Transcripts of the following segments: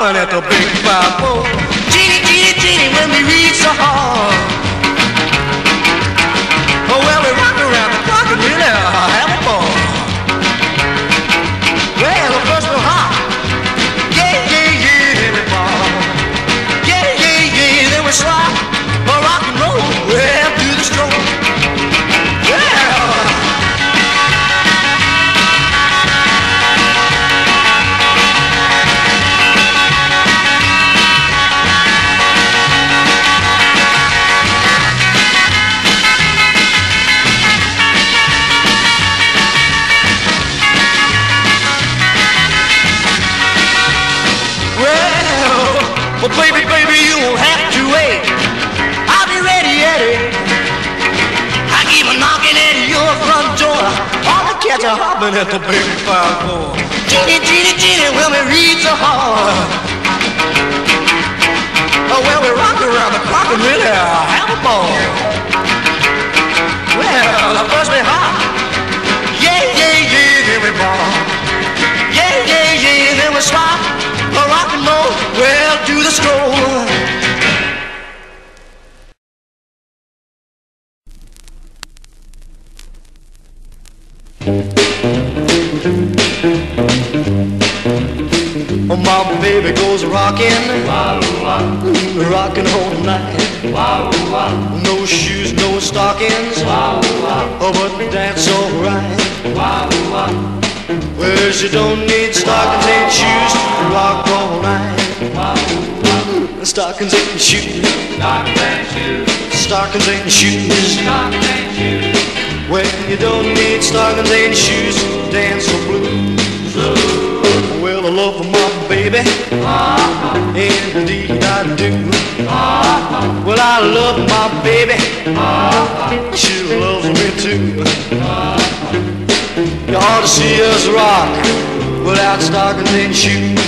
hopping at the big five four. Jeanie, Jeanie, Jeanie, when we reach the hall. Well, baby, baby, you won't have to wait. I'll be ready, Eddie. I keep on knocking at your front door. The cats are hopping at the big five four. Jeanie, Jeanie, Jeanie, when we reach the hall. Oh, well, we rock around the clock and really have a ball. Well, the first we hop. Yeah, yeah, yeah, then we ball. Oh, my baby goes rocking, rocking all night. No shoes, no stockings, oh, but that's alright. Well, she don't need stockings and shoes to rock all night. Stockings and shoes, stockings and shoes. Well, you don't need stockings and shoes to dance the blues. Well, I love my baby, indeed I do. Well, I love my baby, she loves me too. You ought to see us rock without stockings and shoes.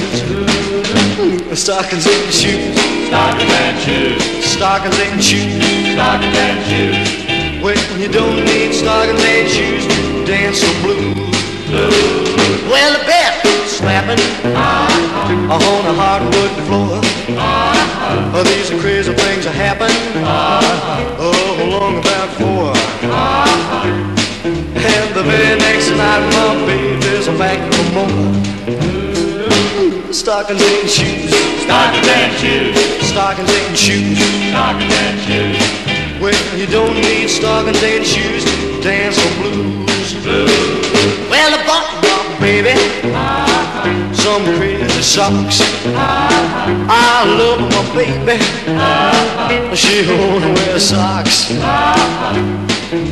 Stockings and shoes, Stockings and shoes, stockings and shoes. stockings and shoes, you don't need stockings and shoes to dance the blues. Well, the best slapping on a hardwood floor. Oh, these are crazy things that happen. Oh, along about four. And the very next night, my baby's back for more. Stockings and shoes, stockings and shoes, stockings and shoes. stockings and shoes, Well, you don't need stockings and shoes to dance the blues. Well, I bought my baby some crazy socks. I love my baby. She only wears socks.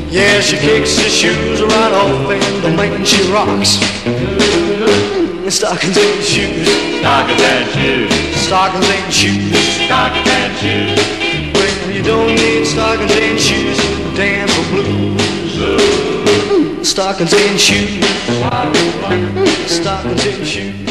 Yeah, she kicks her shoes right off and the man she rocks. Mm, stockings and shoes, stockings and shoes, stockings and shoes. stockings and shoes, you don't need stockings and shoes to dance the blues. Stockings and shoes, stockings and shoes, stockings and shoes.